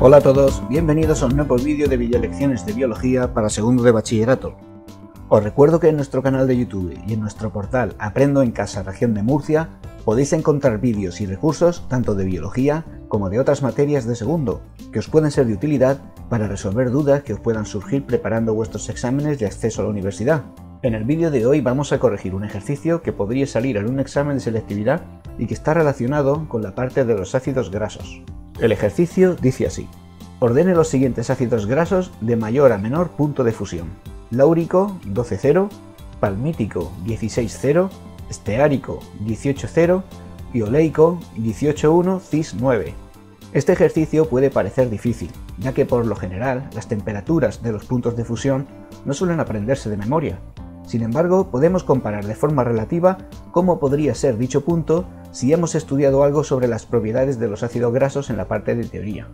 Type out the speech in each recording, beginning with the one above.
Hola a todos, bienvenidos a un nuevo vídeo de videolecciones de biología para segundo de bachillerato. Os recuerdo que en nuestro canal de YouTube y en nuestro portal Aprendo en Casa Región de Murcia podéis encontrar vídeos y recursos tanto de biología como de otras materias de segundo, que os pueden ser de utilidad para resolver dudas que os puedan surgir preparando vuestros exámenes de acceso a la universidad. En el vídeo de hoy vamos a corregir un ejercicio que podría salir en un examen de selectividad y que está relacionado con la parte de los ácidos grasos. El ejercicio dice así. Ordene los siguientes ácidos grasos de mayor a menor punto de fusión. Láurico 12,0, palmítico 16,0, esteárico 18,0 y oleico 18,1 cis 9. Este ejercicio puede parecer difícil, ya que por lo general las temperaturas de los puntos de fusión no suelen aprenderse de memoria. Sin embargo, podemos comparar de forma relativa cómo podría ser dicho punto si hemos estudiado algo sobre las propiedades de los ácidos grasos en la parte de teoría.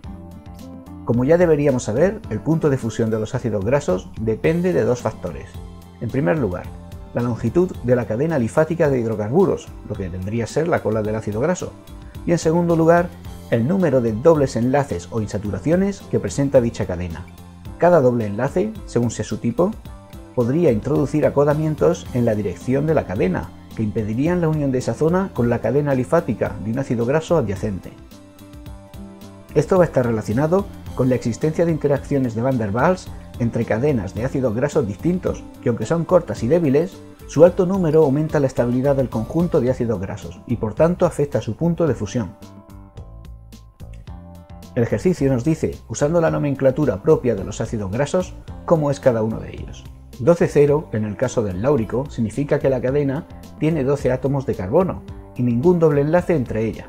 Como ya deberíamos saber, el punto de fusión de los ácidos grasos depende de dos factores. En primer lugar, la longitud de la cadena alifática de hidrocarburos, lo que tendría ser la cola del ácido graso. Y en segundo lugar, el número de dobles enlaces o insaturaciones que presenta dicha cadena. Cada doble enlace, según sea su tipo, podría introducir acodamientos en la dirección de la cadena, que impedirían la unión de esa zona con la cadena alifática de un ácido graso adyacente. Esto va a estar relacionado con la existencia de interacciones de Van der Waals entre cadenas de ácidos grasos distintos, que aunque son cortas y débiles, su alto número aumenta la estabilidad del conjunto de ácidos grasos y por tanto afecta su punto de fusión. El ejercicio nos dice, usando la nomenclatura propia de los ácidos grasos, cómo es cada uno de ellos. 12,0 en el caso del láurico significa que la cadena tiene 12 átomos de carbono y ningún doble enlace entre ellas.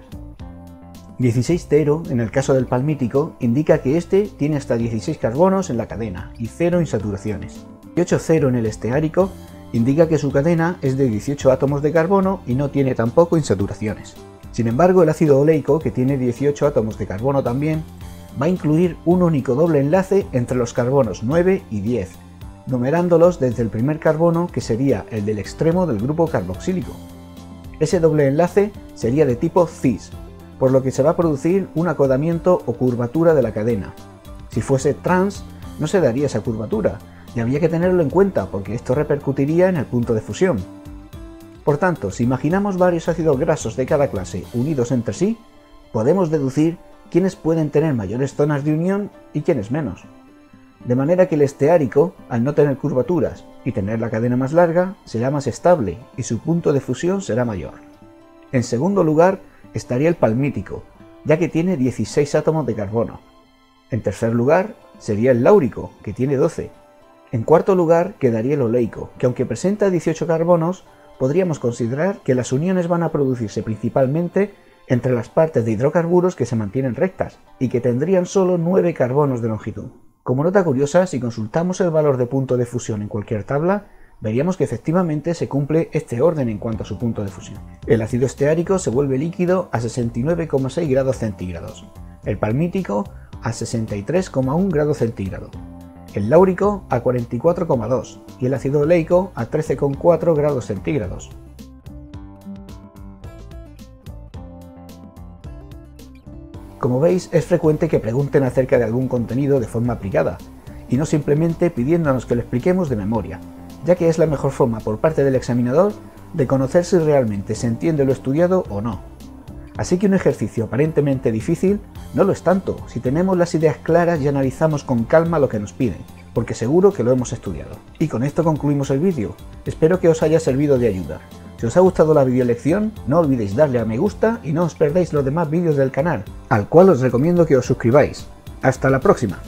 16,0 en el caso del palmítico indica que este tiene hasta 16 carbonos en la cadena y 0 insaturaciones. 18,0 en el esteárico indica que su cadena es de 18 átomos de carbono y no tiene tampoco insaturaciones. Sin embargo, el ácido oleico, que tiene 18 átomos de carbono también, va a incluir un único doble enlace entre los carbonos 9 y 10, numerándolos desde el primer carbono que sería el del extremo del grupo carboxílico. Ese doble enlace sería de tipo cis, por lo que se va a producir un acodamiento o curvatura de la cadena. Si fuese trans, no se daría esa curvatura, y había que tenerlo en cuenta porque esto repercutiría en el punto de fusión. Por tanto, si imaginamos varios ácidos grasos de cada clase unidos entre sí, podemos deducir quiénes pueden tener mayores zonas de unión y quiénes menos. De manera que el esteárico, al no tener curvaturas y tener la cadena más larga, será más estable y su punto de fusión será mayor. En segundo lugar, estaría el palmítico, ya que tiene 16 átomos de carbono. En tercer lugar sería el láurico, que tiene 12. En cuarto lugar quedaría el oleico, que aunque presenta 18 carbonos, podríamos considerar que las uniones van a producirse principalmente entre las partes de hidrocarburos que se mantienen rectas y que tendrían solo 9 carbonos de longitud. Como nota curiosa, si consultamos el valor de punto de fusión en cualquier tabla, veríamos que efectivamente se cumple este orden en cuanto a su punto de fusión. El ácido esteárico se vuelve líquido a 69,6 grados centígrados, el palmítico a 63,1 grados centígrados, el láurico a 44,2 y el ácido oleico a 13,4 grados centígrados. Como veis, es frecuente que pregunten acerca de algún contenido de forma aplicada, y no simplemente pidiéndonos que lo expliquemos de memoria, ya que es la mejor forma por parte del examinador de conocer si realmente se entiende lo estudiado o no. Así que un ejercicio aparentemente difícil no lo es tanto si tenemos las ideas claras y analizamos con calma lo que nos piden, porque seguro que lo hemos estudiado. Y con esto concluimos el vídeo. Espero que os haya servido de ayuda. Si os ha gustado la videolección, no olvidéis darle a me gusta y no os perdáis los demás vídeos del canal, al cual os recomiendo que os suscribáis. ¡Hasta la próxima!